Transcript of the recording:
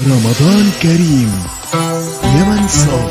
رمضان كريم لمن صام